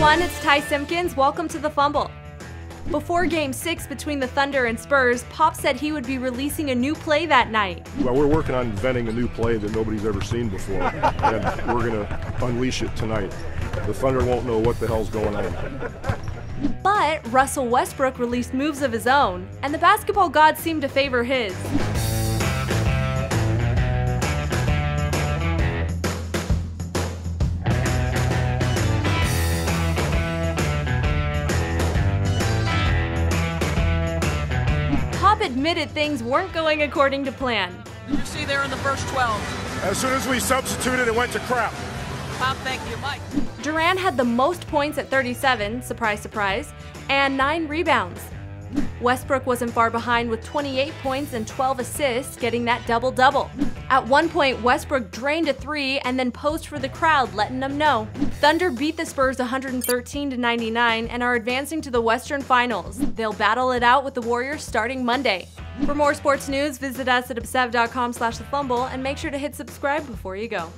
everyone, it's Ty Simpkins. Welcome to The Fumble. Before Game 6 between the Thunder and Spurs, Pop said he would be releasing a new play that night. Well, we're working on inventing a new play that nobody's ever seen before, and we're going to unleash it tonight. The Thunder won't know what the hell's going on. But Russell Westbrook released moves of his own, and the basketball gods seemed to favor his. Pop admitted things weren't going according to plan. You see there in the first 12. As soon as we substituted, it went to crap. Pop, thank you, Mike. Durant had the most points at 37, surprise, surprise, and 9 rebounds. Westbrook wasn't far behind with 28 points and 12 assists, getting that double double. At one point, Westbrook drained a three and then posed for the crowd, letting them know. Thunder beat the Spurs 113 to 99 and are advancing to the Western Finals. They'll battle it out with the Warriors starting Monday. For more sports news, visit us at obsev.com slash the fumble and make sure to hit subscribe before you go.